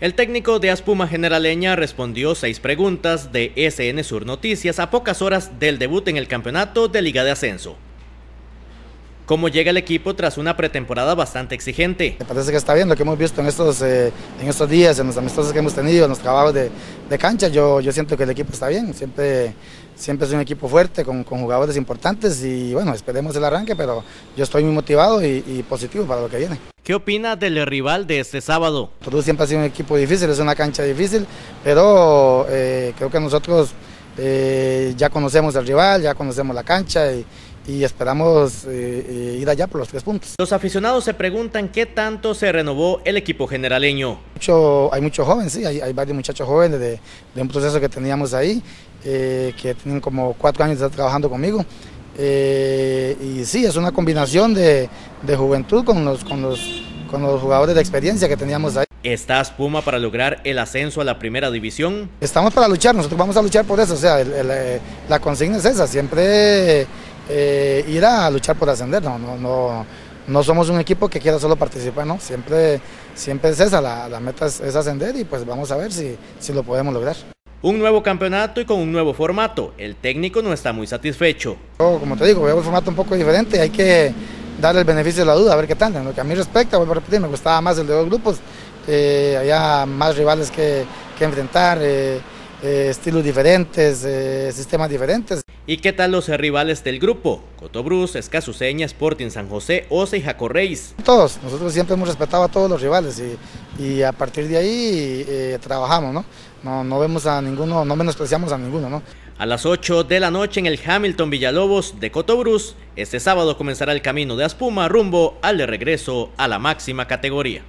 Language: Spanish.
El técnico de Aspuma Generaleña respondió seis preguntas de SN Sur Noticias a pocas horas del debut en el campeonato de Liga de Ascenso. ¿Cómo llega el equipo tras una pretemporada bastante exigente? Me parece que está bien lo que hemos visto en estos, eh, en estos días, en los amistosos que hemos tenido, en los trabajos de, de cancha. Yo, yo siento que el equipo está bien, siempre, siempre es un equipo fuerte, con, con jugadores importantes y bueno, esperemos el arranque, pero yo estoy muy motivado y, y positivo para lo que viene. ¿Qué opina del rival de este sábado? Todo siempre ha sido un equipo difícil, es una cancha difícil, pero eh, creo que nosotros eh, ya conocemos al rival, ya conocemos la cancha y, y esperamos eh, ir allá por los tres puntos. Los aficionados se preguntan qué tanto se renovó el equipo generaleño. Mucho, hay muchos jóvenes, sí, hay, hay varios muchachos jóvenes de, de, un proceso que teníamos ahí, que tienen como cuatro años trabajando conmigo. Eh, y sí, es una combinación de, de juventud con los, con, los, con los jugadores de experiencia que teníamos ahí. ¿Estás Puma para lograr el ascenso a la primera división? Estamos para luchar, nosotros vamos a luchar por eso, o sea, el, el, la consigna es esa, siempre eh, ir a luchar por ascender, no, no, no, no, somos un equipo que quiera solo participar, ¿no? siempre, siempre es esa, la, la meta es, es, ascender y pues vamos a ver si, si lo podemos lograr. Un nuevo campeonato y con un nuevo formato, el técnico no está muy satisfecho. Yo, como te digo, veo un formato un poco diferente, hay que darle el beneficio de la duda, a ver qué tal. En lo que a mí respecta, vuelvo a repetir, me gustaba más el de dos grupos, eh, había más rivales que, que enfrentar. Eh, eh, estilos diferentes, eh, sistemas diferentes. ¿Y qué tal los rivales del grupo? Cotobruz, Escasuseña, Sporting San José, Osa y Jacorreis. Todos, nosotros siempre hemos respetado a todos los rivales y, y a partir de ahí eh, trabajamos, ¿no? ¿no? Vemos a ninguno, no menospreciamos a ninguno, ¿no? A las 8 de la noche en el Hamilton Villalobos de Cotobruz, este sábado comenzará el camino de Aspuma rumbo al regreso a la máxima categoría.